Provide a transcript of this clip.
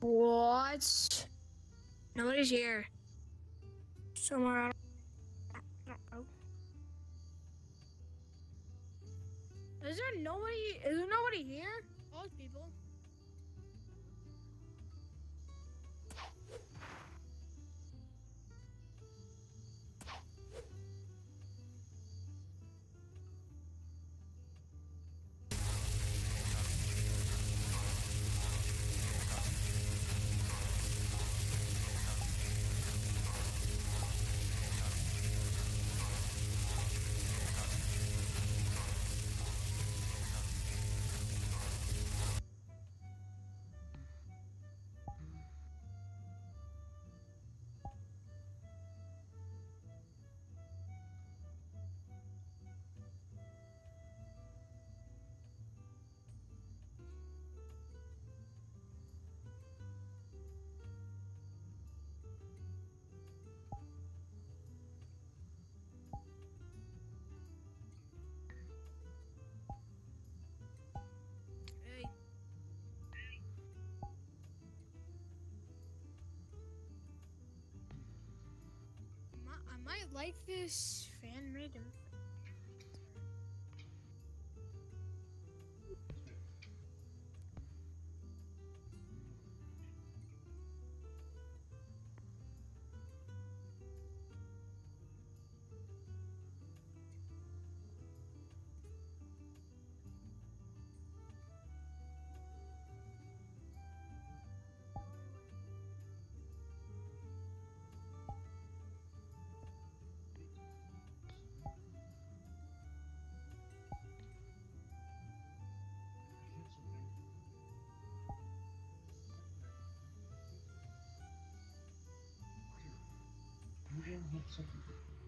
What? Nobody's here. Somewhere out. Is there nobody? Is there nobody here? All people. I might, like this fan made are you?